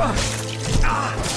Ah! ah!